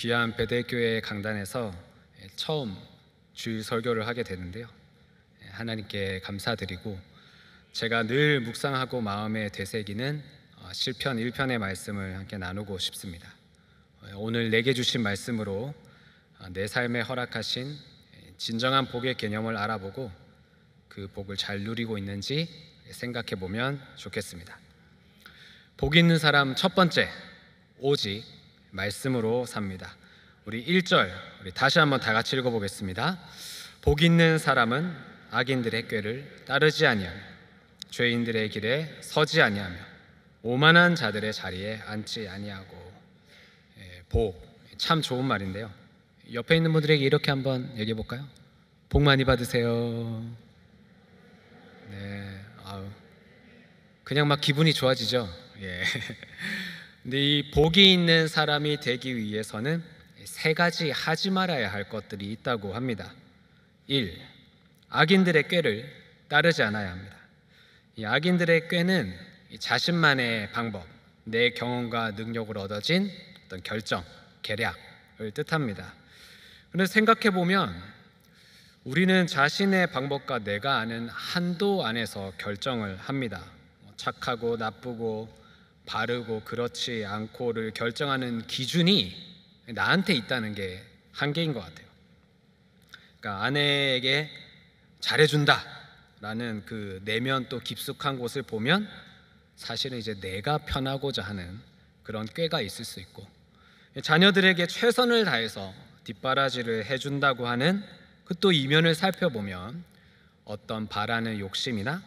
귀한 베델교회 강단에서 처음 주일 설교를 하게 되는데요. 하나님께 감사드리고 제가 늘 묵상하고 마음에 되새기는 어, 시편 1편의 말씀을 함께 나누고 싶습니다. 오늘 내게 주신 말씀으로 어, 내 삶에 허락하신 진정한 복의 개념을 알아보고 그 복을 잘 누리고 있는지 생각해 보면 좋겠습니다. 복 있는 사람 첫 번째 오직 말씀으로 삽니다. 우리 1절 우리 다시 한번 다 같이 읽어 보겠습니다. 복 있는 사람은 악인들의 꾀를 따르지 아니하며 죄인들의 길에 서지 아니하며 오만한 자들의 자리에 앉지 아니하고 예, 복참 좋은 말인데요. 옆에 있는 분들에게 이렇게 한번 얘기해 볼까요? 복 많이 받으세요. 네, 아우 그냥 막 기분이 좋아지죠. 예. 근데 이 복이 있는 사람이 되기 위해서는 세 가지 하지 말아야 할 것들이 있다고 합니다. 1. 악인들의 꾀를 따르지 않아야 합니다. 이 악인들의 꾀는 자신만의 방법, 내 경험과 능력으로 얻어진 어떤 결정, 계략을 뜻합니다. 그런데 생각해 보면 우리는 자신의 방법과 내가 아는 한도 안에서 결정을 합니다. 뭐 착하고 나쁘고 바르고 그렇지 않고를 결정하는 기준이 나한테 있다는 게 한계인 것 같아요. 그러니까 아내에게 잘해준다라는 그 내면 또 깊숙한 곳을 보면 사실은 이제 내가 편하고자 하는 그런 꾀가 있을 수 있고 자녀들에게 최선을 다해서 뒷바라지를 해준다고 하는 그 또 이면을 살펴보면 어떤 바라는 욕심이나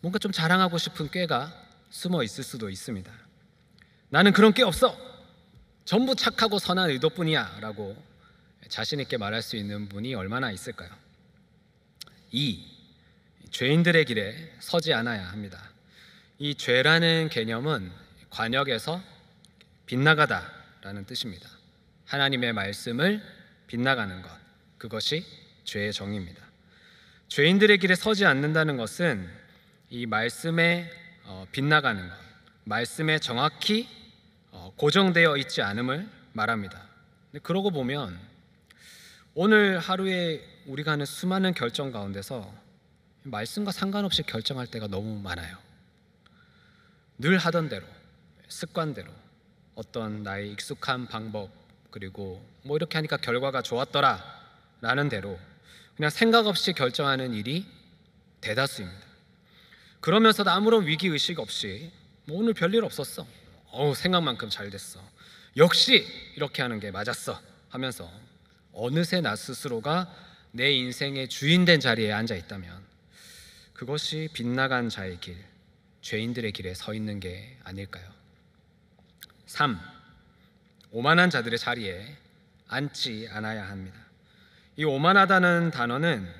뭔가 좀 자랑하고 싶은 꾀가 숨어 있을 수도 있습니다. 나는 그런 게 없어. 전부 착하고 선한 의도뿐이야 라고 자신 있게 말할 수 있는 분이 얼마나 있을까요? 2. 죄인들의 길에 서지 않아야 합니다. 이 죄라는 개념은 관역에서 빗나가다라는 뜻입니다. 하나님의 말씀을 빗나가는 것. 그것이 죄의 정의입니다. 죄인들의 길에 서지 않는다는 것은 이 말씀에 어, 빗나가는 것, 말씀에 정확히 어, 고정되어 있지 않음을 말합니다. 그러고 보면 오늘 하루에 우리가 하는 수많은 결정 가운데서 말씀과 상관없이 결정할 때가 너무 많아요. 늘 하던 대로, 습관대로, 어떤 나의 익숙한 방법, 그리고 뭐 이렇게 하니까 결과가 좋았더라 라는 대로 그냥 생각 없이 결정하는 일이 대다수입니다. 그러면서도 아무런 위기 의식 없이 뭐 오늘 별일 없었어. 어우 생각만큼 잘 됐어. 역시 이렇게 하는 게 맞았어 하면서 어느새 나 스스로가 내 인생의 주인 된 자리에 앉아 있다면 그것이 빗나간 자의 길, 죄인들의 길에 서 있는 게 아닐까요? 3. 오만한 자들의 자리에 앉지 않아야 합니다. 이 오만하다는 단어는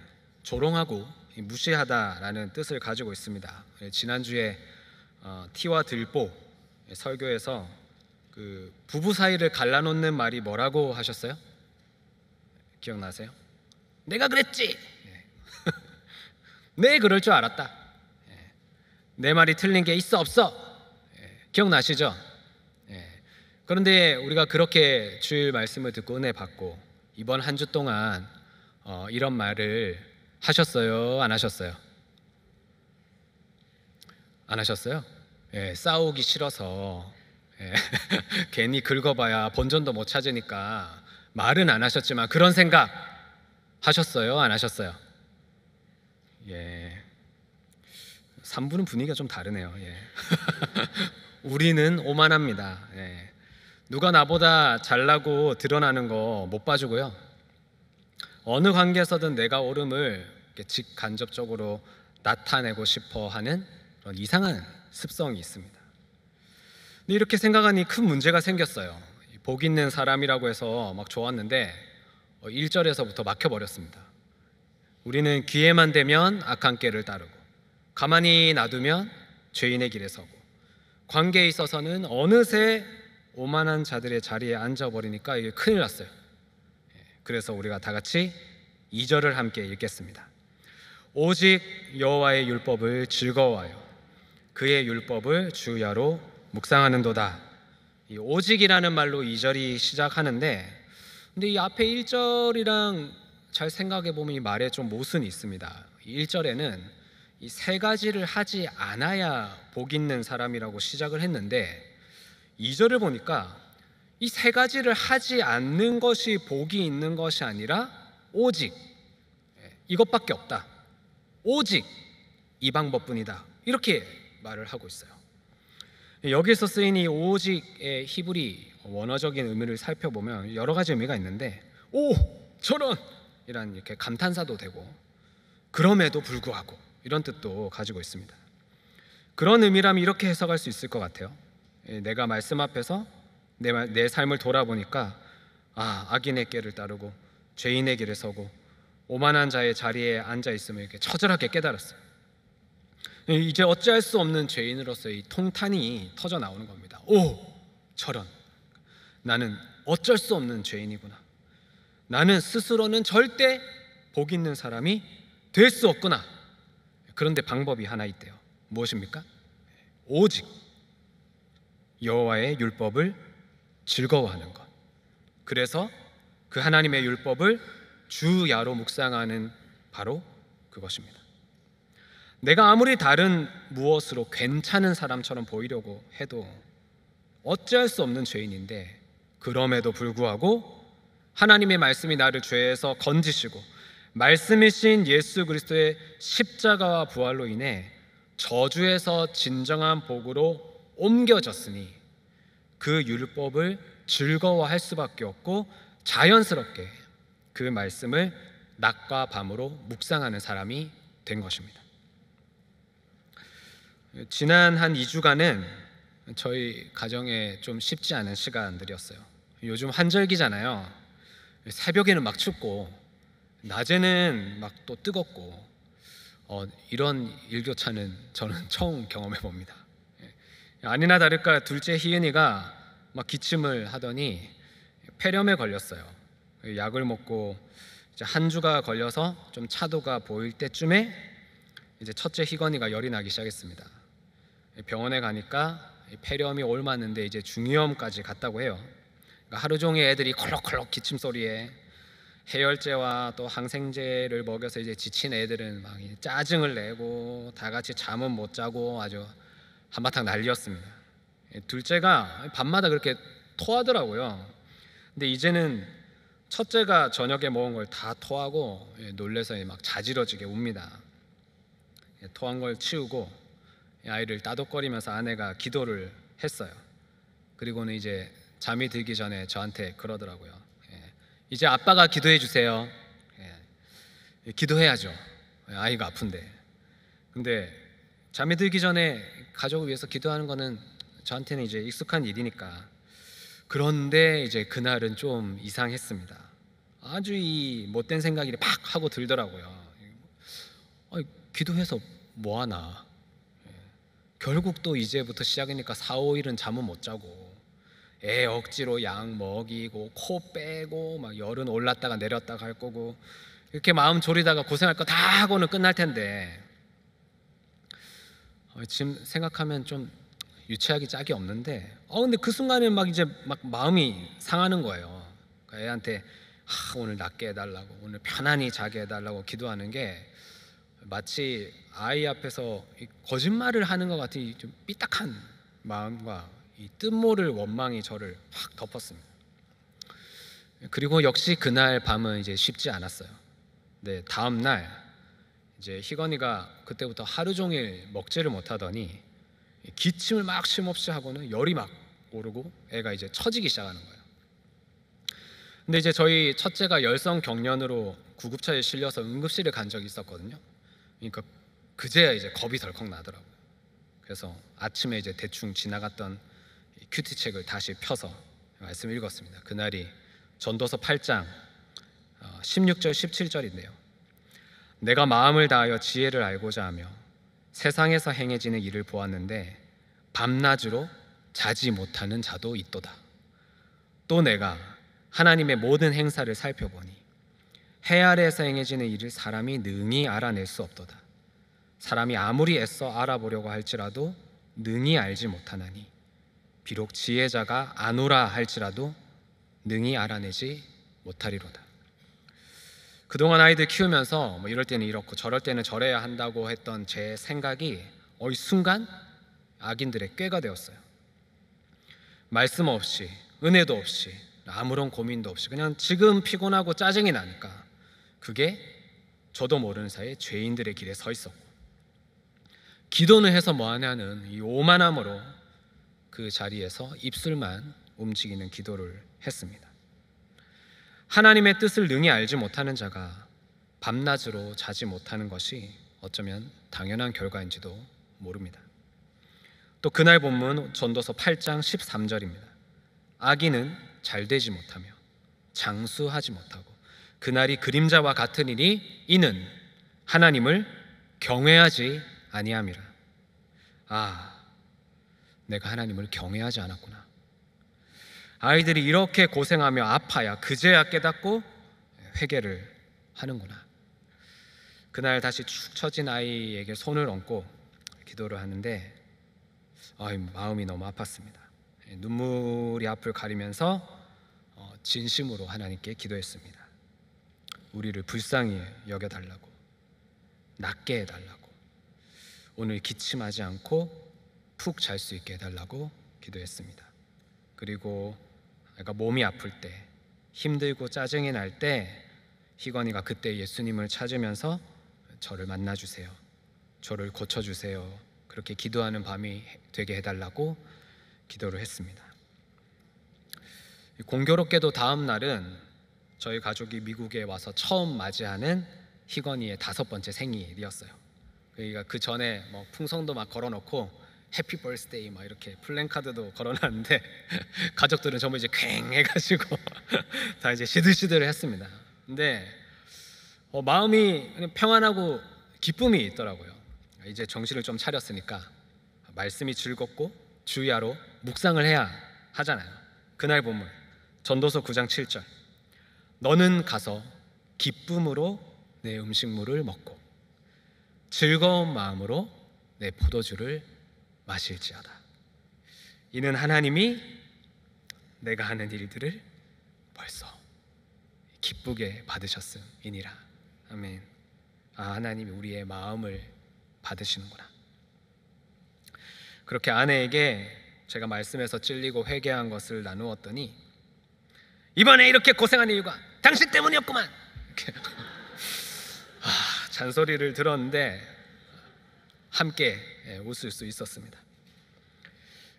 조롱하고 무시하다라는 뜻을 가지고 있습니다. 예, 지난주에 어, 티와 들보 설교에서 그 부부 사이를 갈라놓는 말이 뭐라고 하셨어요? 기억나세요? 내가 그랬지. 예. 네, 그럴 줄 알았다. 예. 내 말이 틀린 게 있어 없어? 기억나시죠? 그런데 우리가 그렇게 주일 말씀을 듣고 은혜 받고 이번 한 주 동안 어, 이런 말을 하셨어요? 안 하셨어요? 안 하셨어요? 예, 싸우기 싫어서 예, 괜히 긁어봐야 본전도 못 찾으니까 말은 안 하셨지만 그런 생각 하셨어요? 안 하셨어요? 예. 3부는 분위기가 좀 다르네요. 예. 우리는 오만합니다. 예. 누가 나보다 잘나고 드러나는 거 못 봐주고요. 어느 관계에서든 내가 옳음을 직간접적으로 나타내고 싶어 하는 그런 이상한 습성이 있습니다. 근데 이렇게 생각하니 큰 문제가 생겼어요. 복 있는 사람이라고 해서 막 좋았는데 1절에서부터 어, 막혀버렸습니다. 우리는 기회만 되면 악한 깨를 따르고 가만히 놔두면 죄인의 길에 서고 관계에 있어서는 어느새 오만한 자들의 자리에 앉아버리니까 이게 큰일 났어요. 예, 그래서 우리가 다 같이 2절을 함께 읽겠습니다. 오직 여호와의 율법을 즐거워하여 그의 율법을 주야로 묵상하는도다. 이 오직이라는 말로 2절이 시작하는데 근데 이 앞에 1절이랑 잘 생각해 보면 이 말에 좀 모순이 있습니다. 1절에는 이 세 가지를 하지 않아야 복 있는 사람이라고 시작을 했는데 2절을 보니까 이 세 가지를 하지 않는 것이 복이 있는 것이 아니라 오직 예, 이것밖에 없다. 오직 이 방법뿐이다. 이렇게 말을 하고 있어요. 여기서 쓰인 이 오직의 히브리 원어적인 의미를 살펴보면 여러 가지 의미가 있는데 오 저런 이란 이렇게 감탄사도 되고 그럼에도 불구하고 이런 뜻도 가지고 있습니다. 그런 의미라면 이렇게 해석할 수 있을 것 같아요. 예, 내가 말씀 앞에서 내, 내 삶을 돌아보니까 아 악인의 길을 따르고 죄인의 길에 서고 오만한 자의 자리에 앉아 있음을 이렇게 처절하게 깨달았어요. 예, 이제 어찌할 수 없는 죄인으로서의 통탄이 터져 나오는 겁니다. 오 저런 나는 어쩔 수 없는 죄인이구나. 나는 스스로는 절대 복 있는 사람이 될 수 없구나. 그런데 방법이 하나 있대요. 무엇입니까? 오직 여호와의 율법을 즐거워하는 것. 그래서 그 하나님의 율법을 주야로 묵상하는 바로 그것입니다. 내가 아무리 다른 무엇으로 괜찮은 사람처럼 보이려고 해도 어찌할 수 없는 죄인인데 그럼에도 불구하고 하나님의 말씀이 나를 죄에서 건지시고 말씀이신 예수 그리스도의 십자가와 부활로 인해 저주에서 진정한 복으로 옮겨졌으니 그 율법을 즐거워할 수밖에 없고 자연스럽게 그 말씀을 낮과 밤으로 묵상하는 사람이 된 것입니다. 지난 한 2주간은 저희 가정에 좀 쉽지 않은 시간들이었어요. 요즘 한절기잖아요. 새벽에는 막 춥고 낮에는 막 또 뜨겁고 어, 이런 일교차는 저는 처음 경험해 봅니다. 예. 아니나 다를까 둘째 희은이가 막 기침을 하더니 폐렴에 걸렸어요. 약을 먹고 한 주가 걸려서 좀 차도가 보일 때쯤에 이제 첫째 희건이가 열이 나기 시작했습니다. 병원에 가니까 폐렴이 옮았는데 이제 중이염까지 갔다고 해요. 그러니까 하루 종일 애들이 콜록콜록 기침 소리에 해열제와 또 항생제를 먹여서 이제 지친 애들은 막 짜증을 내고 다 같이 잠은 못 자고 아주 한바탕 난리였습니다. 둘째가 밤마다 그렇게 토하더라고요. 근데 이제는 첫째가 저녁에 먹은 걸 다 토하고 놀래서 막 자지러지게 웁니다. 토한 걸 치우고 아이를 따독거리면서 아내가 기도를 했어요. 그리고는 이제 잠이 들기 전에 저한테 그러더라고요. 예, 이제 아빠가 기도해 주세요. 예, 기도해야죠. 아이가 아픈데. 근데 잠이 들기 전에 가족을 위해서 기도하는 거는 저한테는 이제 익숙한 일이니까. 그런데 이제 그날은 좀 이상했습니다. 아주 이 못된 생각이 팍 하고 들더라고요. 아니, 기도해서 뭐 하나? 결국 또 이제부터 시작이니까 4, 5일은 잠은 못 자고 애 억지로 약 먹이고 코 빼고 막 열은 올랐다가 내렸다가 할 거고 이렇게 마음 졸이다가 고생할 거 다 하고는 끝날 텐데 어, 지금 생각하면 좀 유치하기 짝이 없는데 어 근데 그 순간에 막 이제 막 마음이 상하는 거예요. 그러니까 애한테 아, 오늘 낫게 해달라고 오늘 편안히 자게 해달라고 기도하는 게 마치 아이 앞에서 거짓말을 하는 것 같은 좀 삐딱한 마음과 이 뜻모를 원망이 저를 확 덮었습니다. 그리고 역시 그날 밤은 이제 쉽지 않았어요. 네, 다음 날 이제 희건이가 그때부터 하루 종일 먹지를 못하더니 기침을 막 쉼없이 하고는 열이 막 오르고 애가 이제 처지기 시작하는 거예요. 근데 이제 저희 첫째가 열성 경련으로 구급차에 실려서 응급실에 간 적이 있었거든요. 그러니까 그제야 이제 겁이 덜컥 나더라고요. 그래서 아침에 이제 대충 지나갔던 큐티 책을 다시 펴서 말씀 읽었습니다. 그날이 전도서 8장 16절 어, 17절인데요. 내가 마음을 다하여 지혜를 알고자 하며 세상에서 행해지는 일을 보았는데 밤낮으로 자지 못하는 자도 있도다. 또 내가 하나님의 모든 행사를 살펴보니 해 아래에서 행해지는 일을 사람이 능히 알아낼 수 없도다. 사람이 아무리 애써 알아보려고 할지라도 능히 알지 못하나니 비록 지혜자가 아노라 할지라도 능히 알아내지 못하리로다. 그동안 아이들 키우면서 뭐 이럴 때는 이렇고 저럴 때는 저래야 한다고 했던 제 생각이 어이 순간 악인들의 꾀가 되었어요. 말씀 없이 은혜도 없이 아무런 고민도 없이 그냥 지금 피곤하고 짜증이 나니까 그게 저도 모르는 사이에 죄인들의 길에 서 있었고 기도는 해서 뭐하냐는 이 오만함으로 그 자리에서 입술만 움직이는 기도를 했습니다. 하나님의 뜻을 능히 알지 못하는 자가 밤낮으로 자지 못하는 것이 어쩌면 당연한 결과인지도 모릅니다. 또 그날 본문 전도서 8장 13절입니다. 악인은 잘 되지 못하며 장수하지 못하고 그날이 그림자와 같으니니 이는 하나님을 경외하지 아니함이라. 아, 내가 하나님을 경외하지 않았구나. 아이들이 이렇게 고생하며 아파야 그제야 깨닫고 회개를 하는구나. 그날 다시 축 처진 아이에게 손을 얹고 기도를 하는데 아, 마음이 너무 아팠습니다. 눈물이 앞을 가리면서 어, 진심으로 하나님께 기도했습니다. 우리를 불쌍히 여겨달라고, 낫게 해달라고, 오늘 기침하지 않고 푹 잘 수 있게 해달라고 기도했습니다. 그리고 내가 몸이 아플 때, 힘들고 짜증이 날 때, 희건이가 그때 예수님을 찾으면서 저를 만나 주세요. 저를 고쳐 주세요. 그렇게 기도하는 밤이 되게 해 달라고 기도를 했습니다. 공교롭게도 다음 날은 저희 가족이 미국에 와서 처음 맞이하는 희건이의 다섯 번째 생일이었어요. 그러니까 그 전에 뭐 풍선도 막 걸어놓고 happy birthday 막 이렇게 플랜카드도 걸어놨는데 가족들은 정말 이제 괭 해가지고 다 이제 시들시들 했습니다. 근데 어, 마음이 평안하고 기쁨이 있더라고요. 이제 정신을 좀 차렸으니까 말씀이 즐겁고 주야로 묵상을 해야 하잖아요. 그날 본문 전도서 9장 7절 너는 가서 기쁨으로 내 음식물을 먹고 즐거운 마음으로 내 포도주를 마실지어다. 이는 하나님이 내가 하는 일들을 벌써 기쁘게 받으셨음이니라. 아멘. 아 하나님이 우리의 마음을 받으시는구나. 그렇게 아내에게 제가 말씀에서 찔리고 회개한 것을 나누었더니 이번에 이렇게 고생한 이유가 당신 때문이었구만. 아, 잔소리를 들었는데 함께 예, 웃을 수 있었습니다.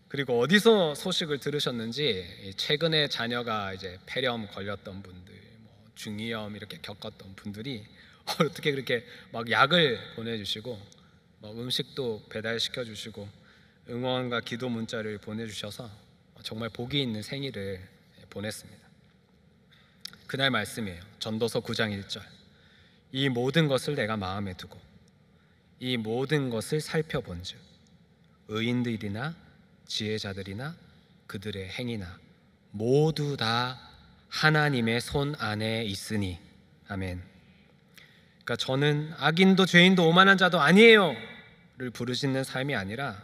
그리고 어디서 소식을 들으셨는지 최근에 자녀가 이제 폐렴 걸렸던 분들, 뭐 중이염 이렇게 겪었던 분들이 어떻게 그렇게 막 약을 보내주시고 뭐 음식도 배달시켜 주시고 응원과 기도 문자를 보내주셔서 정말 복이 있는 생일을 보냈습니다. 그날 말씀이에요. 전도서 9장 1절. 이 모든 것을 내가 마음에 두고 이 모든 것을 살펴본즉 의인들이나 지혜자들이나 그들의 행위나 모두 다 하나님의 손 안에 있으니 아멘. 그러니까 저는 악인도 죄인도 오만한 자도 아니에요. 를 부르짖는 삶이 아니라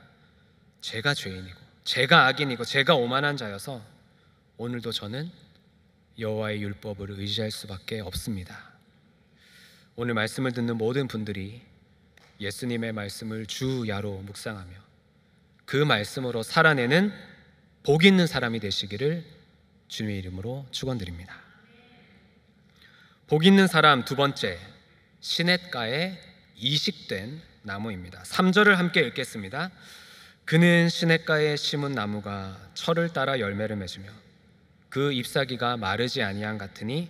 제가 죄인이고 제가 악인이고 제가 오만한 자여서 오늘도 저는 여호와의 율법을 의지할 수밖에 없습니다. 오늘 말씀을 듣는 모든 분들이 예수님의 말씀을 주야로 묵상하며 그 말씀으로 살아내는 복 있는 사람이 되시기를 주님의 이름으로 축원드립니다. 복 있는 사람 두 번째 시냇가에 이식된 나무입니다. 3절을 함께 읽겠습니다. 그는 시냇가에 심은 나무가 철을 따라 열매를 맺으며 그 잎사귀가 마르지 아니한 같으니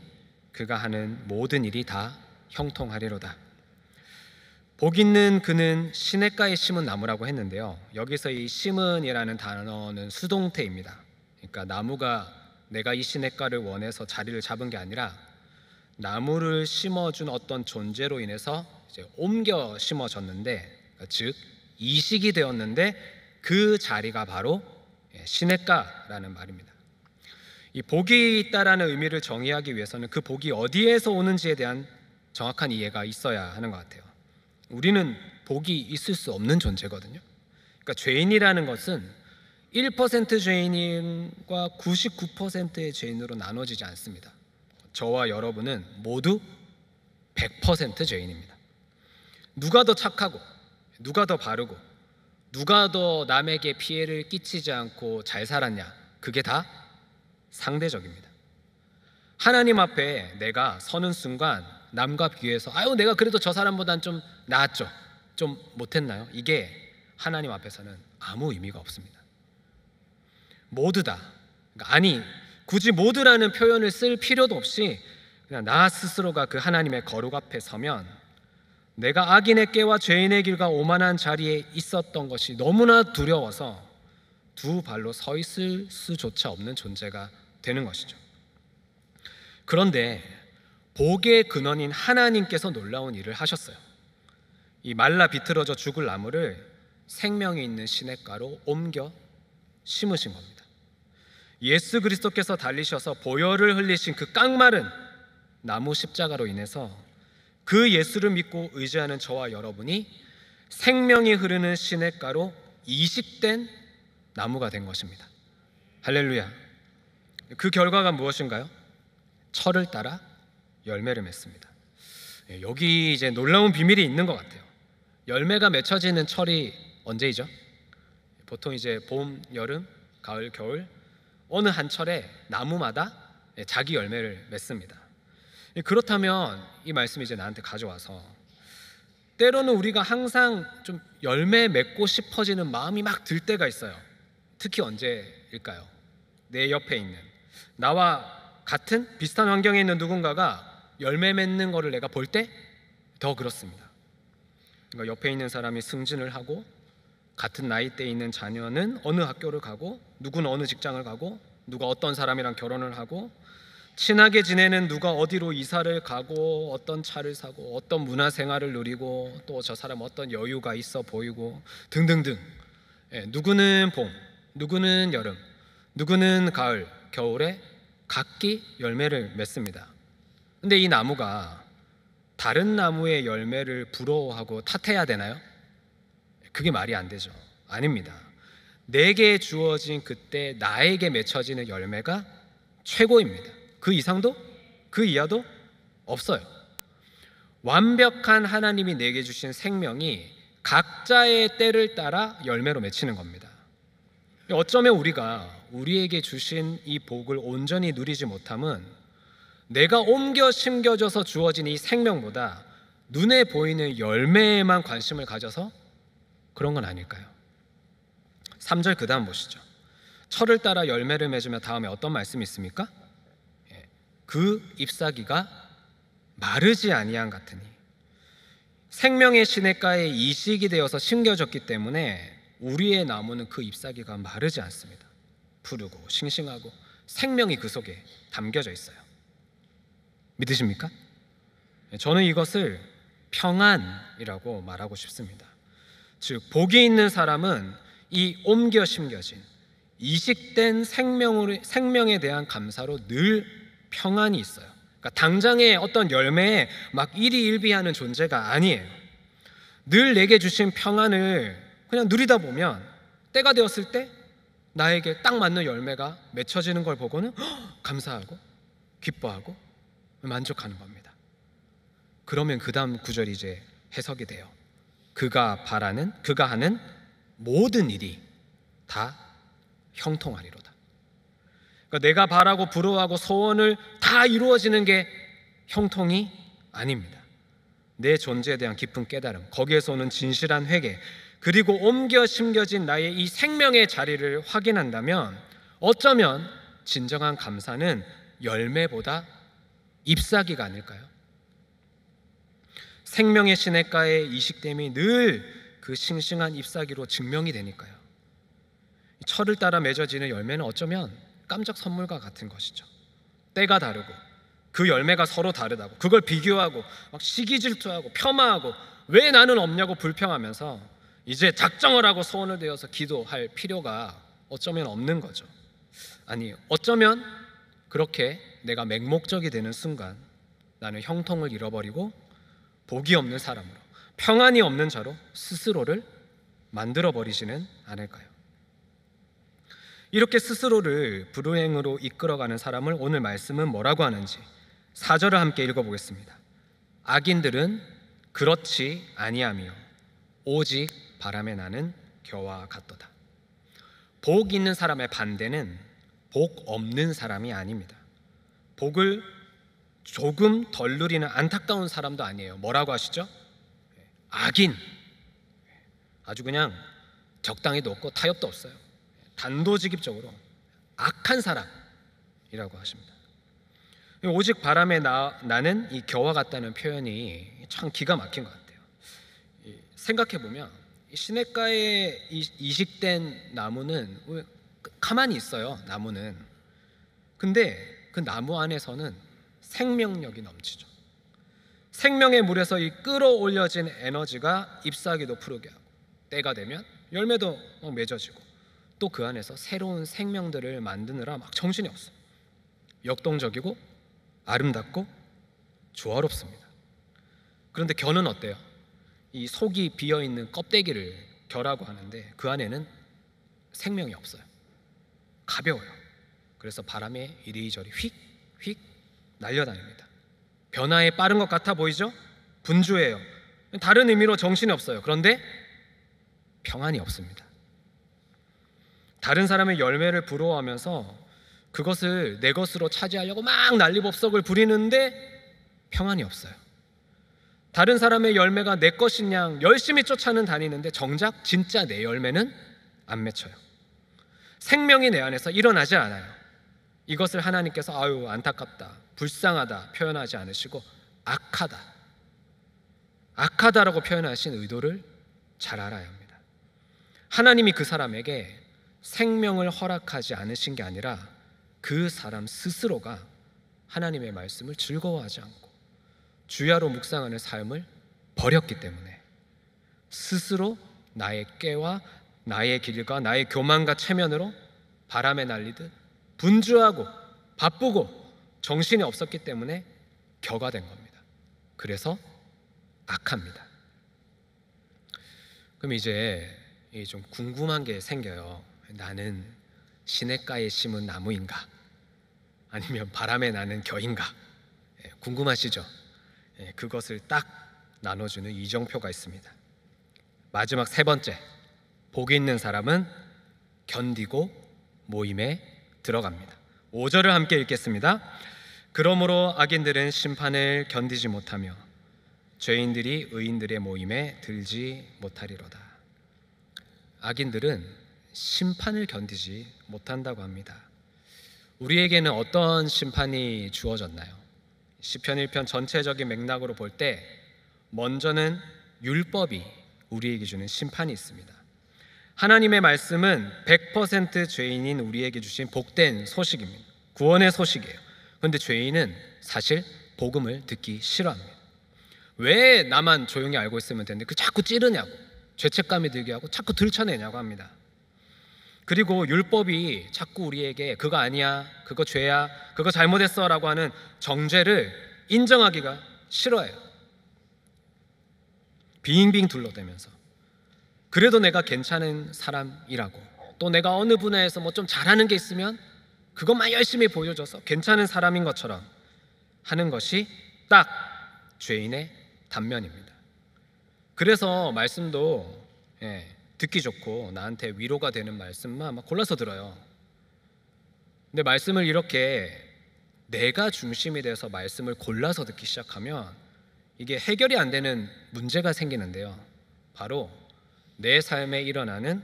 그가 하는 모든 일이 다 형통하리로다. 복 있는 그는 시냇가에 심은 나무라고 했는데요. 여기서 이 심은이라는 단어는 수동태입니다. 그러니까 나무가 내가 이 시냇가를 원해서 자리를 잡은 게 아니라 나무를 심어준 어떤 존재로 인해서 옮겨 심어졌는데 즉 이식이 되었는데 그 자리가 바로 예, 시냇가라는 말입니다. 이 복이 있다라는 의미를 정의하기 위해서는 그 복이 어디에서 오는지에 대한 정확한 이해가 있어야 하는 것 같아요. 우리는 복이 있을 수 없는 존재거든요. 그러니까 죄인이라는 것은 1% 죄인과 99%의 죄인으로 나눠지지 않습니다. 저와 여러분은 모두 100% 죄인입니다. 누가 더 착하고 누가 더 바르고 누가 더 남에게 피해를 끼치지 않고 잘 살았냐 그게 다 상대적입니다. 하나님 앞에 내가 서는 순간 남과 비교해서 아유 내가 그래도 저 사람보단 좀 나았죠 좀 못했나요? 이게 하나님 앞에서는 아무 의미가 없습니다. 모두 다 그러니까 아니 굳이 모두라는 표현을 쓸 필요도 없이 그냥 나 스스로가 그 하나님의 거룩 앞에 서면 내가 악인의 깨와 죄인의 길과 오만한 자리에 있었던 것이 너무나 두려워서 두 발로 서 있을 수조차 없는 존재가 되는 것이죠. 그런데 복의 근원인 하나님께서 놀라운 일을 하셨어요. 이 말라 비틀어져 죽을 나무를 생명이 있는 시냇가로 옮겨 심으신 겁니다. 예수 그리스도께서 달리셔서 보혈을 흘리신 그 깡마른 나무 십자가로 인해서 그 예수를 믿고 의지하는 저와 여러분이 생명이 흐르는 시냇가로 이식된 나무가 된 것입니다. 할렐루야. 그 결과가 무엇인가요? 철을 따라 열매를 맺습니다. 예, 여기 이제 놀라운 비밀이 있는 것 같아요. 열매가 맺혀지는 철이 언제이죠? 보통 이제 봄, 여름, 가을, 겨울 어느 한 철에 나무마다 예, 자기 열매를 맺습니다. 예, 그렇다면 이 말씀이 이제 나한테 가져와서 때로는 우리가 항상 좀 열매 맺고 싶어지는 마음이 막 들 때가 있어요. 특히 언제일까요? 내 옆에 있는 나와 같은 비슷한 환경에 있는 누군가가 열매 맺는 거를 내가 볼 때 더 그렇습니다. 그러니까 옆에 있는 사람이 승진을 하고 같은 나이대에 있는 자녀는 어느 학교를 가고 누구는 어느 직장을 가고 누가 어떤 사람이랑 결혼을 하고 친하게 지내는 누가 어디로 이사를 가고 어떤 차를 사고 어떤 문화 생활을 누리고 또 저 사람 어떤 여유가 있어 보이고 등등등 예, 누구는 봄 누구는 여름 누구는 가을 겨울에 각기 열매를 맺습니다. 근데 이 나무가 다른 나무의 열매를 부러워하고 탓해야 되나요? 그게 말이 안 되죠. 아닙니다. 내게 주어진 그때 나에게 맺혀지는 열매가 최고입니다. 그 이상도 그 이하도 없어요. 완벽한 하나님이 내게 주신 생명이 각자의 때를 따라 열매로 맺히는 겁니다. 어쩌면 우리가 우리에게 주신 이 복을 온전히 누리지 못함은 내가 옮겨 심겨져서 주어진 이 생명보다 눈에 보이는 열매에만 관심을 가져서 그런 건 아닐까요? 3절 그 다음 보시죠. 철을 따라 열매를 맺으며 다음에 어떤 말씀이 있습니까? 예, 그 잎사귀가 마르지 아니한 같으니 생명의 시냇가에 이식이 되어서 심겨졌기 때문에 우리의 나무는 그 잎사귀가 마르지 않습니다. 푸르고 싱싱하고 생명이 그 속에 담겨져 있어요. 믿으십니까? 예, 저는 이것을 평안이라고 말하고 싶습니다. 즉 복이 있는 사람은 이 옮겨 심겨진 이식된 생명으로, 생명에 대한 감사로 늘 평안이 있어요. 그러니까 당장의 어떤 열매에 막 일희일비하는 존재가 아니에요. 늘 내게 주신 평안을 그냥 누리다 보면 때가 되었을 때 나에게 딱 맞는 열매가 맺혀지는 걸 보고는 감사하고 기뻐하고 만족하는 겁니다. 그러면 그 다음 구절이 이제 해석이 돼요. 그가 바라는 그가 하는 모든 일이 다 형통하리로다. 그러니까 내가 바라고 부러워하고 소원을 다 이루어지는 게 형통이 아닙니다. 내 존재에 대한 깊은 깨달음, 거기에서 오는 진실한 회개, 그리고 옮겨 심겨진 나의 이 생명의 자리를 확인한다면 어쩌면 진정한 감사는 열매보다 잎사귀가 아닐까요? 생명의 시냇가에 이식됨이 늘 그 싱싱한 잎사귀로 증명이 되니까요. 철을 따라 맺어지는 열매는 어쩌면 깜짝 선물과 같은 것이죠. 때가 다르고 그 열매가 서로 다르다고 그걸 비교하고 막 시기 질투하고 폄하하고 왜 나는 없냐고 불평하면서 이제 작정을 하고 소원을 되어서 기도할 필요가 어쩌면 없는 거죠. 아니 어쩌면 그렇게 내가 맹목적이 되는 순간 나는 형통을 잃어버리고 복이 없는 사람으로 평안이 없는 자로 스스로를 만들어 버리지는 않을까요? 이렇게 스스로를 불행으로 이끌어가는 사람을 오늘 말씀은 뭐라고 하는지 4절을 함께 읽어보겠습니다. 악인들은 그렇지 아니하며 오직 바람에 나는 겨와 같도다. 복 있는 사람의 반대는 복 없는 사람이 아닙니다. 복을 조금 덜 누리는 안타까운 사람도 아니에요. 뭐라고 하시죠? 악인. 아주 그냥 적당히도 없고 타협도 없어요. 단도직입적으로 악한 사람이라고 하십니다. 오직 바람에 나, 나는 이 겨와 같다는 표현이 참 기가 막힌 것 같아요. 생각해 보면 시냇가에 이식된 나무는 가만히 있어요. 나무는. 근데 그 나무 안에서는 생명력이 넘치죠. 생명의 물에서 이 끌어올려진 에너지가 잎사귀도 푸르게 하고 때가 되면 열매도 막 맺어지고 또 그 안에서 새로운 생명들을 만드느라 막 정신이 없어. 역동적이고 아름답고 조화롭습니다. 그런데 겨는 어때요? 이 속이 비어 있는 껍데기를 겨라고 하는데 그 안에는 생명이 없어요. 가벼워요. 그래서 바람에 이리저리 휙휙 날려다닙니다. 변화에 빠른 것 같아 보이죠? 분주해요. 다른 의미로 정신이 없어요. 그런데 평안이 없습니다. 다른 사람의 열매를 부러워하면서 그것을 내 것으로 차지하려고 막 난리법석을 부리는데 평안이 없어요. 다른 사람의 열매가 내 것인 양 열심히 쫓아는 다니는데 정작 진짜 내 열매는 안 맺혀요. 생명이 내 안에서 일어나지 않아요. 이것을 하나님께서 아유 안타깝다, 불쌍하다 표현하지 않으시고 악하다, 악하다라고 표현하신 의도를 잘 알아야 합니다. 하나님이 그 사람에게 생명을 허락하지 않으신 게 아니라 그 사람 스스로가 하나님의 말씀을 즐거워하지 않고 주야로 묵상하는 삶을 버렸기 때문에 스스로 나의 깨와 나의 길과 나의 교만과 체면으로 바람에 날리듯 분주하고 바쁘고 정신이 없었기 때문에 겨가 된 겁니다. 그래서 악합니다. 그럼 이제 좀 궁금한 게 생겨요. 나는 시냇가에 심은 나무인가? 아니면 바람에 나는 겨인가? 예, 궁금하시죠? 예, 그것을 딱 나눠주는 이정표가 있습니다. 마지막 세 번째, 복이 있는 사람은 견디고 모임에 들어갑니다. 5절을 함께 읽겠습니다. 그러므로 악인들은 심판을 견디지 못하며 죄인들이 의인들의 모임에 들지 못하리로다. 악인들은 심판을 견디지 못한다고 합니다. 우리에게는 어떤 심판이 주어졌나요? 시편 1편 전체적인 맥락으로 볼 때 먼저는 율법이 우리에게 주는 심판이 있습니다. 하나님의 말씀은 100% 죄인인 우리에게 주신 복된 소식입니다. 구원의 소식이에요. 그런데 죄인은 사실 복음을 듣기 싫어합니다. 왜 나만 조용히 알고 있으면 되는데 그 자꾸 찌르냐고 죄책감이 들게 하고 자꾸 들춰내냐고 합니다. 그리고 율법이 자꾸 우리에게 그거 아니야, 그거 죄야, 그거 잘못했어라고 하는 정죄를 인정하기가 싫어해요. 빙빙 둘러대면서 그래도 내가 괜찮은 사람이라고 또 내가 어느 분야에서 뭐 좀 잘하는 게 있으면 그것만 열심히 보여줘서 괜찮은 사람인 것처럼 하는 것이 딱 죄인의 단면입니다. 그래서 말씀도 예, 듣기 좋고 나한테 위로가 되는 말씀만 막 골라서 들어요. 근데 말씀을 이렇게 내가 중심이 돼서 말씀을 골라서 듣기 시작하면 이게 해결이 안 되는 문제가 생기는데요. 바로 내 삶에 일어나는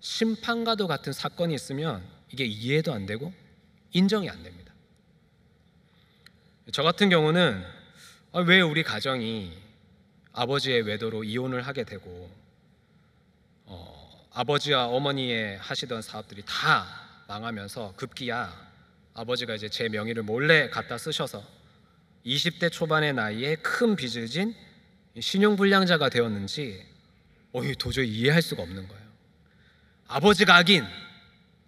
심판과도 같은 사건이 있으면 이게 이해도 안 되고 인정이 안 됩니다. 저 같은 경우는 아, 왜 우리 가정이 아버지의 외도로 이혼을 하게 되고 어, 아버지와 어머니의 하시던 사업들이 다 망하면서 급기야 아버지가 이제 제 명의를 몰래 갖다 쓰셔서 20대 초반의 나이에 큰 빚을 진 신용불량자가 되었는지 어 이 도저히 이해할 수가 없는 거예요. 아버지가 악인,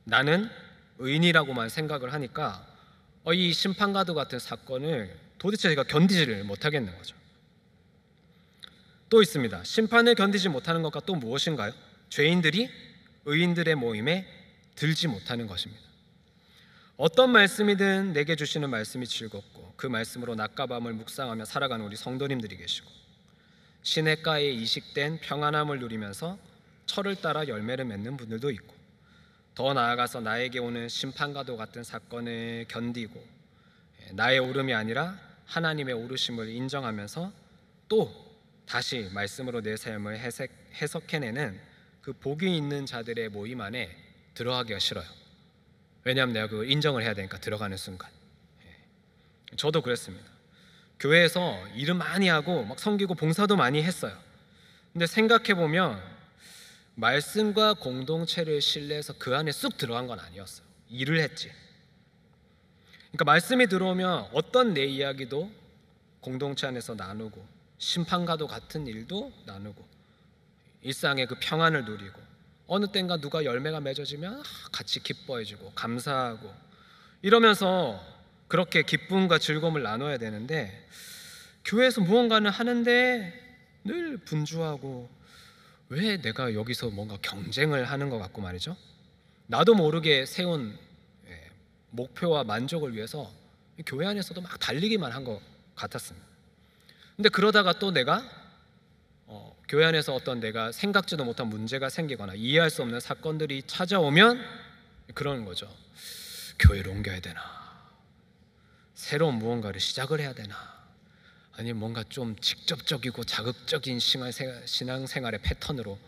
나는 의인이라고만 생각을 하니까 어, 이 심판가도 같은 사건을 도대체 제가 견디지를 못하겠는 거죠. 또 있습니다. 심판을 견디지 못하는 것과 또 무엇인가요? 죄인들이 의인들의 모임에 들지 못하는 것입니다. 어떤 말씀이든 내게 주시는 말씀이 즐겁고 그 말씀으로 낮과 밤을 묵상하며 살아가는 우리 성도님들이 계시고 시냇가에 이식된 평안함을 누리면서 철을 따라 열매를 맺는 분들도 있고 더 나아가서 나에게 오는 심판과도 같은 사건을 견디고 예, 나의 오름이 아니라 하나님의 오르심을 인정하면서 또 다시 말씀으로 내 삶을 해석, 해석해내는 그 복이 있는 자들의 모임 안에 들어가기가 싫어요. 왜냐하면 내가 그 인정을 해야 되니까 들어가는 순간. 예. 저도 그랬습니다. 교회에서 일을 많이 하고 막 섬기고 봉사도 많이 했어요. 근데 생각해 보면 말씀과 공동체를 신뢰해서 그 안에 쑥 들어간 건 아니었어요. 일을 했지. 그러니까 말씀이 들어오면 어떤 내 이야기도 공동체 안에서 나누고 심판과도 같은 일도 나누고 일상의 그 평안을 누리고 어느 땐가 누가 열매가 맺어지면 같이 기뻐해주고 감사하고 이러면서 그렇게 기쁨과 즐거움을 나눠야 되는데 교회에서 무언가는 하는데 늘 분주하고 왜 내가 여기서 뭔가 경쟁을 하는 것 같고 말이죠. 나도 모르게 세운 예, 목표와 만족을 위해서 교회 안에서도 막 달리기만 한 것 같았습니다. 근데 그러다가 또 내가 어, 교회 안에서 어떤 내가 생각지도 못한 문제가 생기거나 이해할 수 없는 사건들이 찾아오면 그러는 거죠. 교회를 옮겨야 되나? 새로운 무언가를 시작을 해야 되나? 아니면 뭔가 좀 직접적이고 자극적인 신앙생활의 패턴으로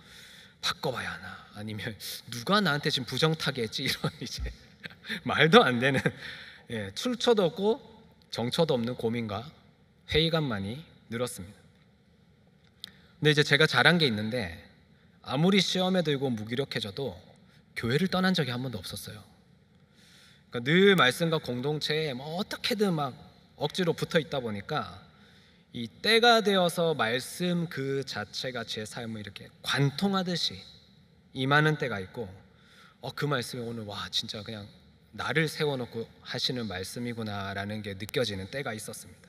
바꿔봐야 하나? 아니면 누가 나한테 지금 부정타기 했지? 이런 이제 말도 안 되는 예, 출처도 없고 정처도 없는 고민과 회의감만이 늘었습니다. 근데 이제 제가 잘한 게 있는데 아무리 시험에 들고 무기력해져도 교회를 떠난 적이 한 번도 없었어요. 그러니까 늘 말씀과 공동체에 뭐 어떻게든 막 억지로 붙어 있다 보니까 이 때가 되어서 말씀 그 자체가 제 삶을 이렇게 관통하듯이 임하는 때가 있고 어, 그 말씀이 오늘 와 진짜 그냥 나를 세워놓고 하시는 말씀이구나라는 게 느껴지는 때가 있었습니다.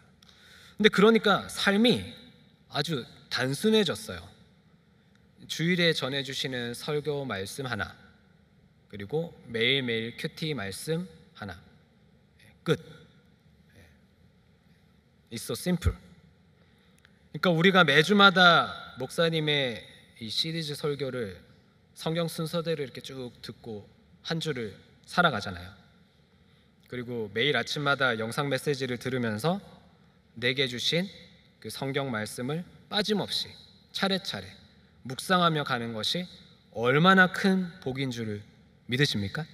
근데 그러니까 삶이 아주 단순해졌어요. 주일에 전해주시는 설교 말씀 하나, 그리고 매일매일 큐티 말씀 하나. 끝. It's so simple. 그러니까 우리가 매주마다 목사님의 이 시리즈 설교를 성경 순서대로 이렇게 쭉 듣고 한 주를 살아가잖아요. 그리고 매일 아침마다 영상 메시지를 들으면서 내게 주신 그 성경 말씀을 빠짐없이 차례차례 묵상하며 가는 것이 얼마나 큰 복인 줄을 믿으십니까?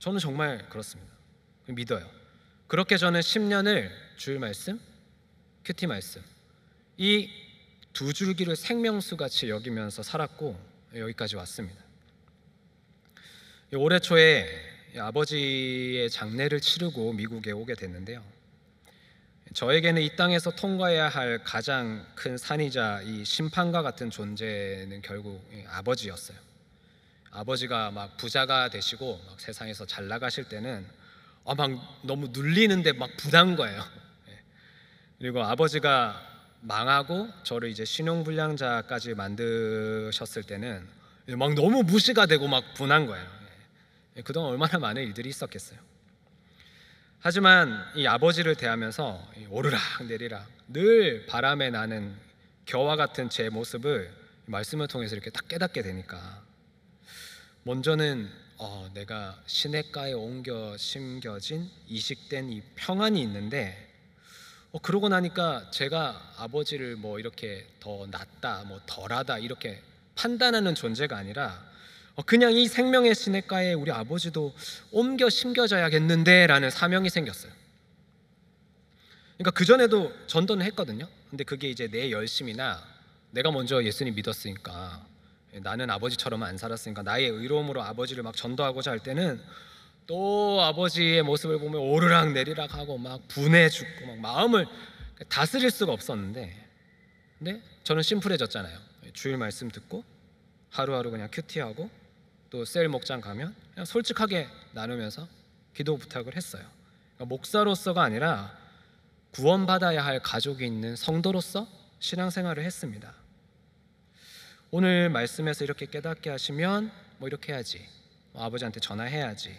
예. 저는 정말 그렇습니다. 믿어요. 그렇게 저는 10년을 주일 말씀, 큐티 말씀 이 두 줄기를 생명수 같이 여기면서 살았고 여기까지 왔습니다. 올해 초에 아버지의 장례를 치르고 미국에 오게 됐는데요. 저에게는 이 땅에서 통과해야 할 가장 큰 산이자 이 심판과 같은 존재는 결국 아버지였어요. 아버지가 막 부자가 되시고 막 세상에서 잘 나가실 때는 어, 막 너무 눌리는데 막 부담 거예요. 예. 그리고 아버지가 망하고 저를 이제 신용불량자까지 만드셨을 때는 막 너무 무시가 되고 막 분한 거예요. 예. 그동안 얼마나 많은 일들이 있었겠어요. 하지만 이 아버지를 대하면서 오르락 내리락 늘 바람에 나는 겨와 같은 제 모습을 말씀을 통해서 이렇게 딱 깨닫게 되니까 먼저는 어, 내가 시냇가에 옮겨 심겨진 이식된 이 평안이 있는데 어, 그러고 나니까 제가 아버지를 뭐 이렇게 더 낫다, 뭐 덜하다 이렇게 판단하는 존재가 아니라 어, 그냥 이 생명의 시냇가에 우리 아버지도 옮겨 심겨져야겠는데라는 사명이 생겼어요. 그러니까 그 전에도 전도는 했거든요. 근데 그게 이제 내 열심이나 내가 먼저 예수님 믿었으니까 나는 아버지처럼 안 살았으니까 나의 의로움으로 아버지를 막 전도하고자 할 때는 또 아버지의 모습을 보면 오르락 내리락 하고 막 분해 죽고 막 마음을 다스릴 수가 없었는데 근데 저는 심플해졌잖아요. 주일 말씀 듣고 하루하루 그냥 큐티하고 또 셀 목장 가면 그냥 솔직하게 나누면서 기도 부탁을 했어요. 그러니까 목사로서가 아니라 구원받아야 할 가족이 있는 성도로서 신앙생활을 했습니다. 오늘 말씀에서 이렇게 깨닫게 하시면 뭐 이렇게 해야지. 뭐 아버지한테 전화해야지.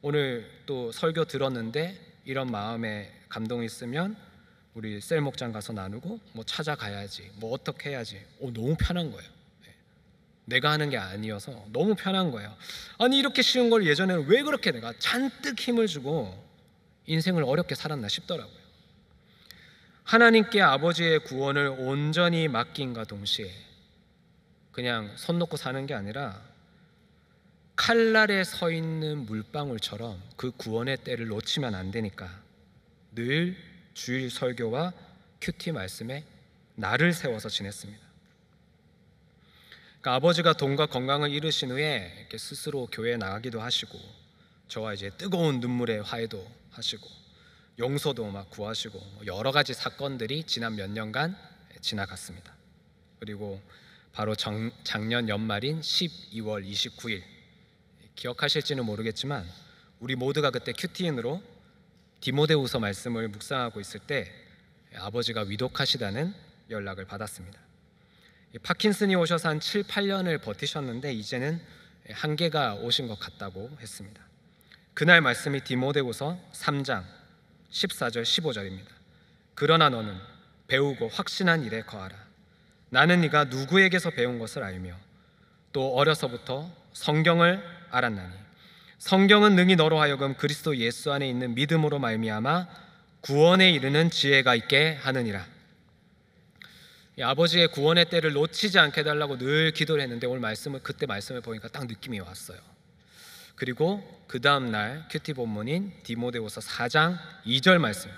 오늘 또 설교 들었는데 이런 마음에 감동이 있으면 우리 셀 목장 가서 나누고 뭐 찾아가야지. 뭐 어떻게 해야지. 오 너무 편한 거예요. 네. 내가 하는 게 아니어서 너무 편한 거예요. 아니 이렇게 쉬운 걸 예전에는 왜 그렇게 내가 잔뜩 힘을 주고 인생을 어렵게 살았나 싶더라고요. 하나님께 아버지의 구원을 온전히 맡긴과 동시에 그냥 손 놓고 사는 게 아니라 칼날에 서 있는 물방울처럼 그 구원의 때를 놓치면 안 되니까 늘 주일 설교와 큐티 말씀에 나를 세워서 지냈습니다. 그러니까 아버지가 돈과 건강을 잃으신 후에 이렇게 스스로 교회에 나가기도 하시고 저와 이제 뜨거운 눈물의 화해도 하시고 용서도 막 구하시고 뭐 여러 가지 사건들이 지난 몇 년간 지나갔습니다. 그리고 바로 정, 작년 연말인 12월 29일 기억하실지는 모르겠지만 우리 모두가 그때 큐티인으로 디모데후서 말씀을 묵상하고 있을 때 아버지가 위독하시다는 연락을 받았습니다. 파킨슨이 오셔서 한 7, 8년을 버티셨는데 이제는 한계가 오신 것 같다고 했습니다. 그날 말씀이 디모데후서 3장 14절 15절입니다. 그러나 너는 배우고 확신한 일에 거하라. 나는 네가 누구에게서 배운 것을 알며 또 어려서부터 성경을 알았나니 성경은 능히 너로 하여금 그리스도 예수 안에 있는 믿음으로 말미암아 구원에 이르는 지혜가 있게 하느니라. 아버지의 구원의 때를 놓치지 않게 달라고 늘 기도를 했는데 오늘 말씀을 그때 말씀을 보니까 딱 느낌이 왔어요. 그리고 그 다음 날 큐티 본문인 디모데후서 4장 2절 말씀.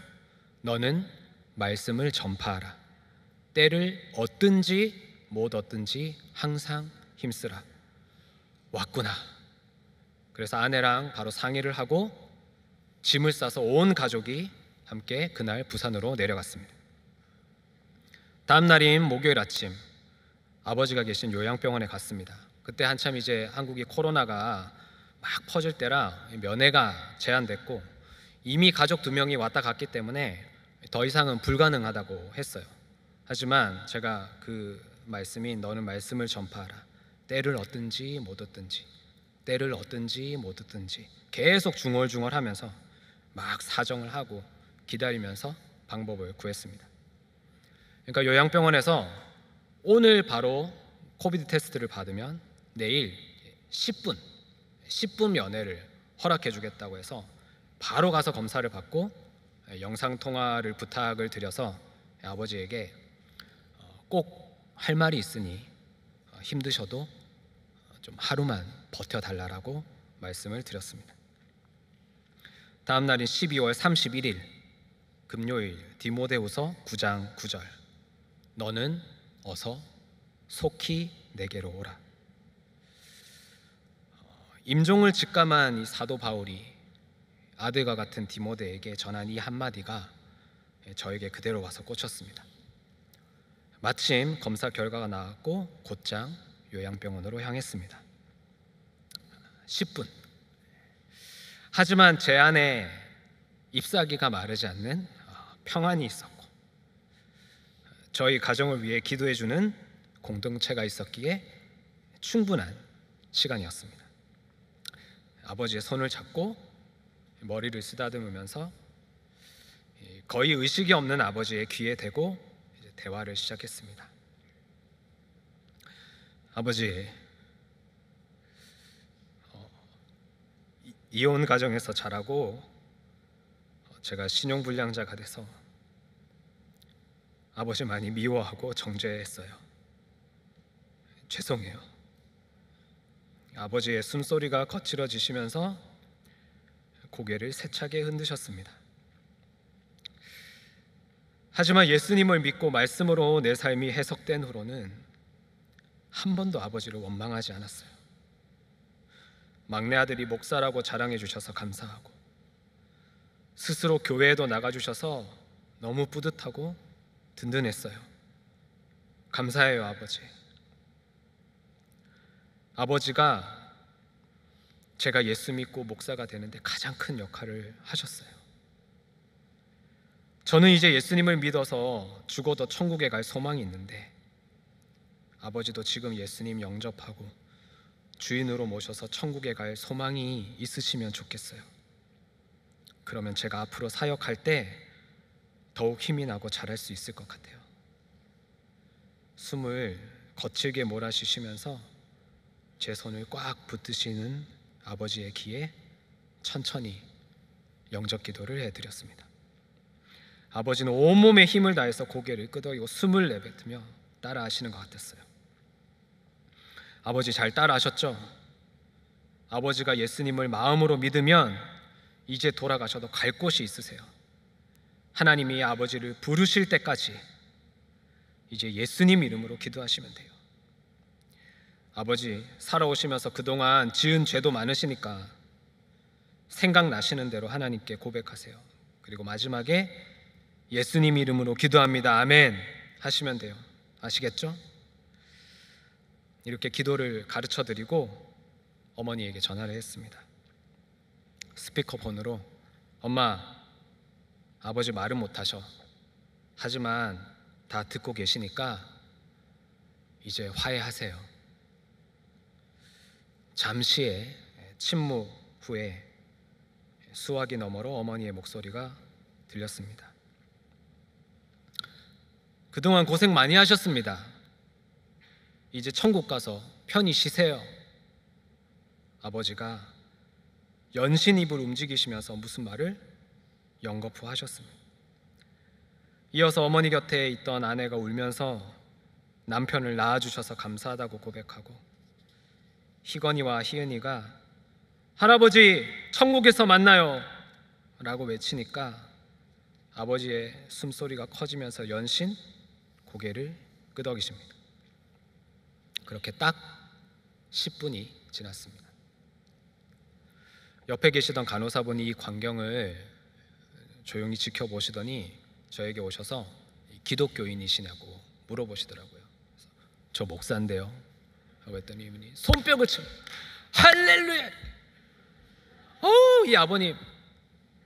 너는 말씀을 전파하라. 때를 얻든지 못 얻든지 항상 힘쓰라. 왔구나. 그래서 아내랑 바로 상의를 하고 짐을 싸서 온 가족이 함께 그날 부산으로 내려갔습니다. 다음 날인 목요일 아침 아버지가 계신 요양병원에 갔습니다. 그때 한참 이제 한국이 코로나가 막 퍼질 때라 면회가 제한됐고 이미 가족 두 명이 왔다 갔기 때문에 더 이상은 불가능하다고 했어요. 하지만 제가 그 말씀이 너는 말씀을 전파하라. 때를 얻든지 못 얻든지 때를 얻든지 못 얻든지 계속 중얼중얼하면서 막 사정을 하고 기다리면서 방법을 구했습니다. 그러니까 요양병원에서 오늘 바로 코비드 테스트를 받으면 내일 10분 10분 면회를 허락해 주겠다고 해서 바로 가서 검사를 받고 영상 통화를 부탁을 드려서 아버지에게 어, 꼭 할 말이 있으니 어, 힘드셔도 좀 하루만 버텨 달라라고 말씀을 드렸습니다. 다음 날인 12월 31일 금요일 디모데후서 9장 9절 너는 어서 속히 내게로 오라. 어, 임종을 직감한 이 사도 바울이 아들과 같은 디모데에게 전한 이 한마디가 저에게 그대로 와서 꽂혔습니다. 마침 검사 결과가 나왔고 곧장 요양병원으로 향했습니다. 10분. 하지만 제 안에 잎사귀가 마르지 않는 어, 평안이 있었고 저희 가정을 위해 기도해 주는 공동체가 있었기에 충분한 시간이었습니다. 아버지의 손을 잡고 머리를 쓰다듬으면서 거의 의식이 없는 아버지의 귀에 대고 대화를 시작했습니다. 아버지, 어, 이혼 가정에서 자라고 어, 제가 신용불량자가 돼서 아버지 많이 미워하고 정죄했어요. 죄송해요. 아버지의 숨소리가 거칠어지시면서 고개를 세차게 흔드셨습니다. 하지만 예수님을 믿고 말씀으로 내 삶이 해석된 후로는 한 번도 아버지를 원망하지 않았어요. 막내 아들이 목사라고 자랑해 주셔서 감사하고 스스로 교회에도 나가 주셔서 너무 뿌듯하고 든든했어요. 감사해요, 아버지. 아버지가 제가 예수 믿고 목사가 되는데 가장 큰 역할을 하셨어요. 저는 이제 예수님을 믿어서 죽어도 천국에 갈 소망이 있는데 아버지도 지금 예수님 영접하고 주인으로 모셔서 천국에 갈 소망이 있으시면 좋겠어요. 그러면 제가 앞으로 사역할 때 더욱 힘이 나고 잘할 수 있을 것 같아요. 숨을 거칠게 몰아쉬시면서 제 손을 꽉 붙드시는 아버지의 귀에 천천히 영적 기도를 해드렸습니다. 아버지는 온몸에 힘을 다해서 고개를 끄덕이고 숨을 내뱉으며 따라하시는 것 같았어요. 아버지 잘 따라하셨죠? 아버지가 예수님을 마음으로 믿으면 이제 돌아가셔도 갈 곳이 있으세요. 하나님이 아버지를 부르실 때까지 이제 예수님 이름으로 기도하시면 돼요. 아버지 살아오시면서 그동안 지은 죄도 많으시니까 생각나시는 대로 하나님께 고백하세요. 그리고 마지막에 예수님 이름으로 기도합니다. 아멘 하시면 돼요. 아시겠죠? 이렇게 기도를 가르쳐 드리고 어머니에게 전화를 했습니다. 스피커폰으로 엄마 아버지 말은 못 하셔. 하지만 다 듣고 계시니까 이제 화해하세요. 잠시의 침묵 후에 수화기 너머로 어머니의 목소리가 들렸습니다. 그동안 고생 많이 하셨습니다. 이제 천국 가서 편히 쉬세요. 아버지가 연신 입을 움직이시면서 무슨 말을 연거푸 하셨습니다. 이어서 어머니 곁에 있던 아내가 울면서 남편을 낳아주셔서 감사하다고 고백하고 희건이와 희은이가 할아버지 천국에서 만나요 라고 외치니까 아버지의 숨소리가 커지면서 연신 고개를 끄덕이십니다. 그렇게 딱 10분이 지났습니다. 옆에 계시던 간호사분이 이 광경을 조용히 지켜보시더니 저에게 오셔서 기독교인이시냐고 물어보시더라고요. 저 목사인데요. 하고 했더니 이분이 손뼉을 쳐 할렐루야. 어, 이 아버님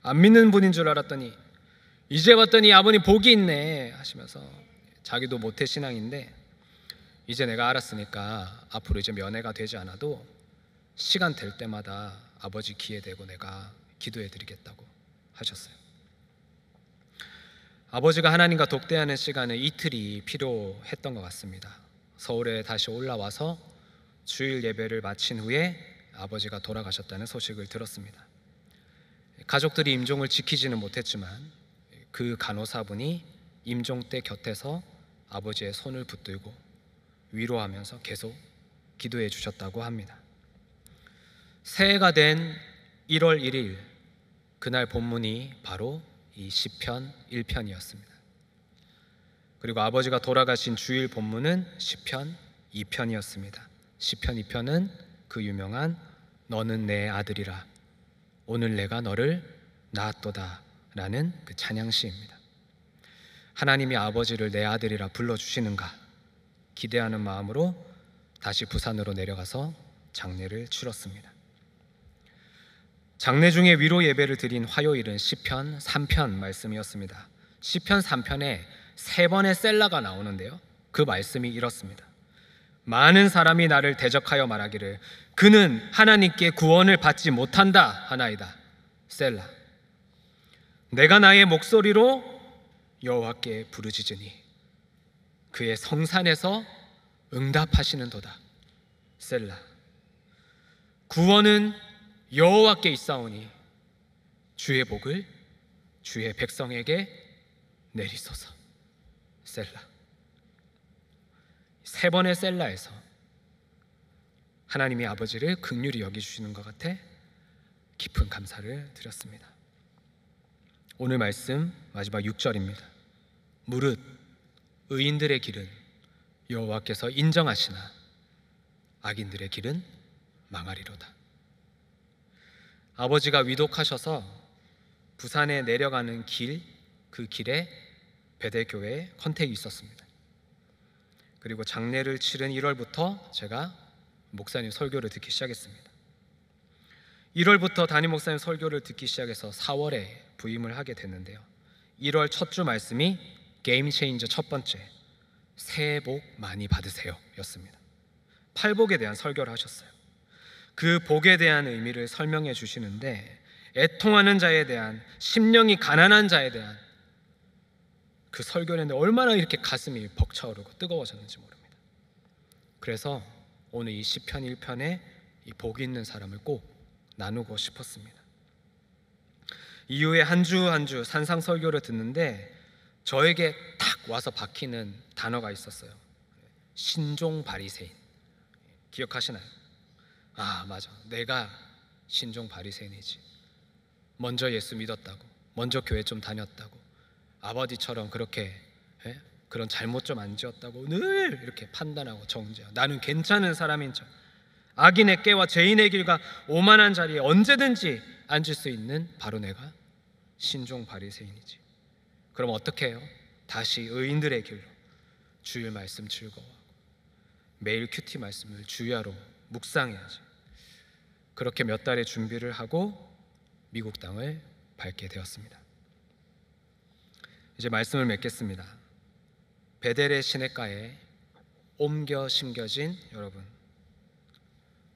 안 믿는 분인 줄 알았더니 이제 봤더니 아버님 복이 있네 하시면서 자기도 모태 신앙인데 이제 내가 알았으니까 앞으로 이제 면회가 되지 않아도 시간 될 때마다 아버지 귀에 대고 내가 기도해 드리겠다고 하셨어요. 아버지가 하나님과 독대하는 시간은 이틀이 필요했던 것 같습니다. 서울에 다시 올라와서 주일 예배를 마친 후에 아버지가 돌아가셨다는 소식을 들었습니다. 가족들이 임종을 지키지는 못했지만 그 간호사분이 임종 때 곁에서 아버지의 손을 붙들고 위로하면서 계속 기도해 주셨다고 합니다. 새해가 된 1월 1일 그날 본문이 바로 이 시편 1편이었습니다. 그리고 아버지가 돌아가신 주일 본문은 시편 2편이었습니다. 시편 2편은 그 유명한 너는 내 아들이라 오늘 내가 너를 낳았도다라는 그 찬양시입니다. 하나님이 아버지를 내 아들이라 불러 주시는가 기대하는 마음으로 다시 부산으로 내려가서 장례를 치렀습니다. 장례 중에 위로 예배를 드린 화요일은 시편 3편 말씀이었습니다. 시편 3편에 세 번의 셀라가 나오는데요. 그 말씀이 이렇습니다. 많은 사람이 나를 대적하여 말하기를 그는 하나님께 구원을 받지 못한다 하나이다. 셀라. 내가 나의 목소리로 여호와께 부르짖으니 그의 성산에서 응답하시는도다. 셀라. 구원은 여호와께 있사오니 주의 복을 주의 백성에게 내리소서. 셀라. 세 번의 셀라에서 하나님이 아버지를 극률히 여기 주시는 것 같아 깊은 감사를 드렸습니다. 오늘 말씀 마지막 6절입니다. 무릇 의인들의 길은 여호와께서 인정하시나 악인들의 길은 망하리로다. 아버지가 위독하셔서 부산에 내려가는 길, 그 길에 배대교회 컨택이 있었습니다. 그리고 장례를 치른 1월부터 제가 목사님 설교를 듣기 시작했습니다. 1월부터 담임 목사님 설교를 듣기 시작해서 4월에 부임을 하게 됐는데요. 1월 첫 주 말씀이 게임 체인저 첫 번째 새해 복 많이 받으세요 였습니다. 팔복에 대한 설교를 하셨어요. 그 복에 대한 의미를 설명해 주시는데 애통하는 자에 대한 심령이 가난한 자에 대한 그 설교를 했는데 얼마나 이렇게 가슴이 벅차오르고 뜨거워졌는지 모릅니다. 그래서 오늘 이 시편 1편에 이 복이 있는 사람을 꼭 나누고 싶었습니다. 이후에 한 주 한 주 산상 설교를 듣는데 저에게 탁 와서 박히는 단어가 있었어요. 신종 바리새인. 기억하시나요? 아, 맞아. 내가 신종 바리새인이지. 먼저 예수 믿었다고. 먼저 교회 좀 다녔다고. 아버지처럼 그렇게 예? 그런 잘못 좀 안 지었다고 늘 이렇게 판단하고 정죄하고 나는 괜찮은 사람인 척. 악인의 깨와 죄인의 길과 오만한 자리에 언제든지 앉을 수 있는 바로 내가 신종 바리새인이지. 그럼 어떻게 해요? 다시 의인들의 길로 주일 말씀 즐거워하고 매일 큐티 말씀을 주야로 묵상해야지. 그렇게 몇 달의 준비를 하고 미국 땅을 밟게 되었습니다. 이제 말씀을 맺겠습니다. 베델의 시냇가에 옮겨 심겨진 여러분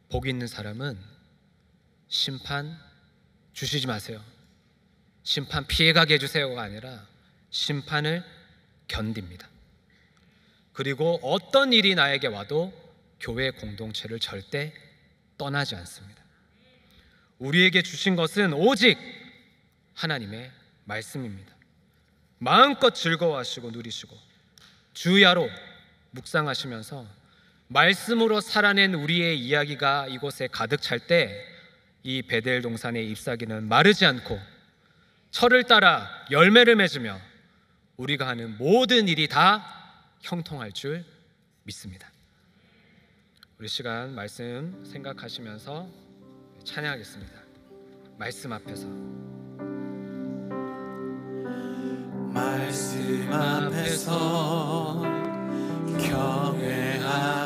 복 있는 사람은 심판 주시지 마세요. 심판 피해가게 해주세요가 아니라 심판을 견딥니다. 그리고 어떤 일이 나에게 와도 교회 공동체를 절대 떠나지 않습니다. 우리에게 주신 것은 오직 하나님의 말씀입니다. 마음껏 즐거워하시고 누리시고 주야로 묵상하시면서 말씀으로 살아낸 우리의 이야기가 이곳에 가득 찰 때 이 베델 동산의 잎사귀는 마르지 않고 철을 따라 열매를 맺으며 우리가 하는 모든 일이 다 형통할 줄 믿습니다. 우리 시간 말씀 생각하시면서 찬양하겠습니다. 말씀 앞에서 말씀 앞에서 경외함으로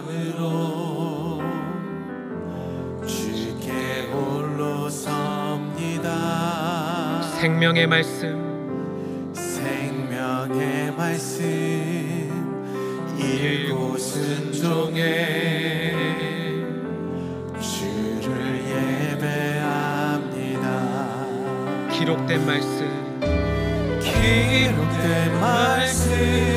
주께 홀로 섭니다 생명의 말씀 말씀 일곱 순종에 주를 예배합니다. 기록된 말씀. 기록된 말씀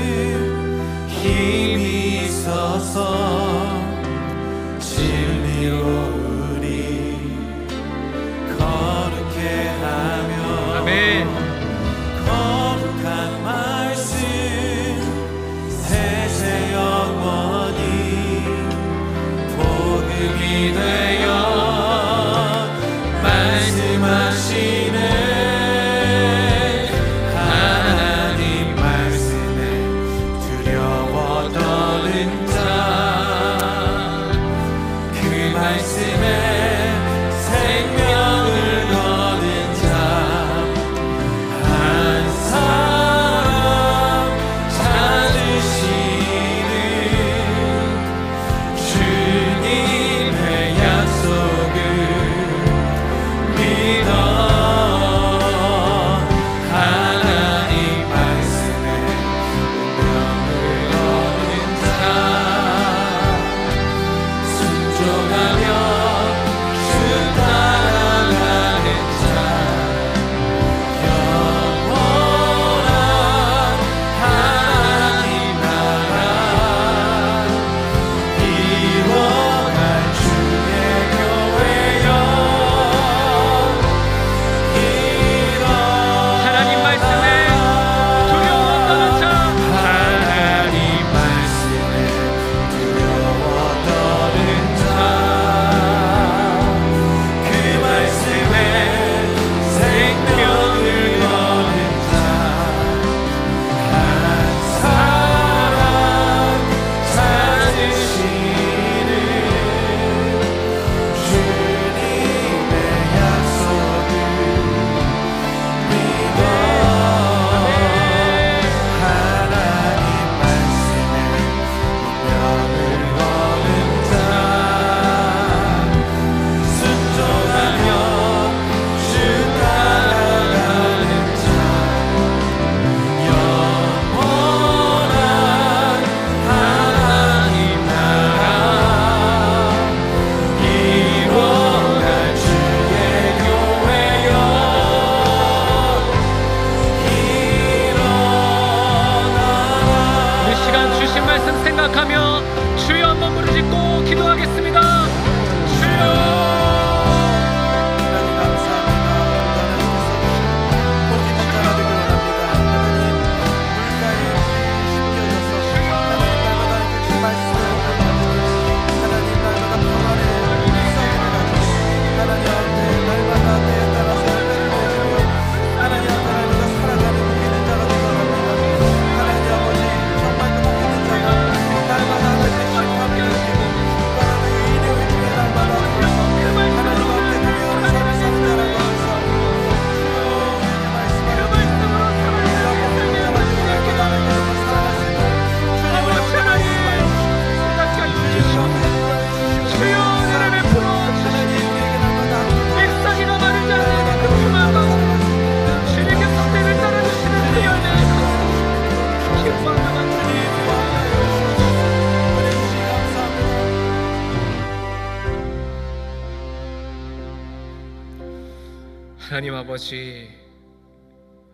아버지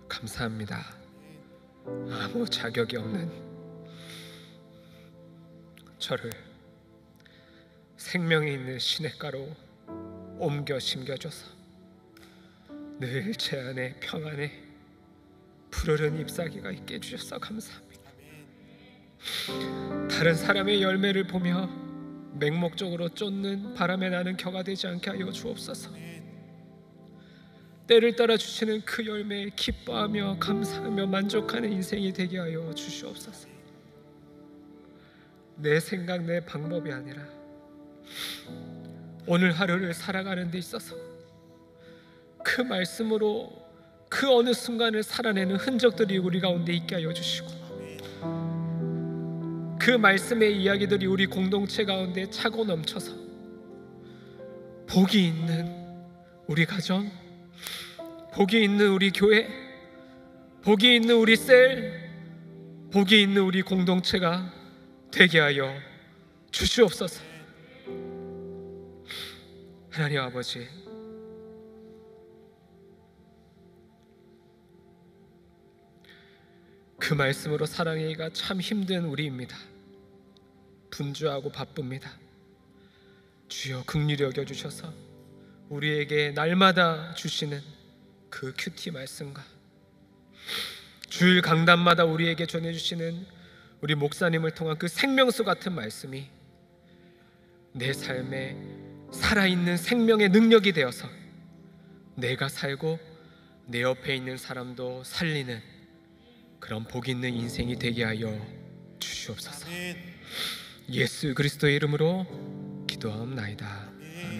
감사합니다. 아무 자격이 없는 저를 생명이 있는 시냇가로 옮겨 심겨줘서 늘 제 안에 평안에 푸르른 잎사귀가 있게 해주셔서 감사합니다. 다른 사람의 열매를 보며 맹목적으로 쫓는 바람에 나는 겨가 되지 않게 하여 주옵소서. 때를 따라 주시는 그 열매에 기뻐하며 감사하며 만족하는 인생이 되게 하여 주시옵소서. 내 생각 내 방법이 아니라 오늘 하루를 살아가는 데 있어서 그 말씀으로 그 어느 순간을 살아내는 흔적들이 우리 가운데 있게 하여 주시고 그 말씀의 이야기들이 우리 공동체 가운데 차고 넘쳐서 복이 있는 우리 가정 복이 있는 우리 교회, 복이 있는 우리 셀, 복이 있는 우리 공동체가 되게 하여 주시옵소서. 하나님 아버지, 그 말씀으로 사랑하기가 참 힘든 우리입니다. 분주하고 바쁩니다. 주여 긍휼히 여겨 주셔서 우리에게 날마다 주시는 그 큐티 말씀과 주일 강단마다 우리에게 전해 주시는 우리 목사님을 통한 그 생명수 같은 말씀이 내 삶에 살아있는 생명의 능력이 되어서 내가 살고 내 옆에 있는 사람도 살리는 그런 복 있는 인생이 되게 하여 주시옵소서. 예수 그리스도의 이름으로 기도하옵나이다. 아멘.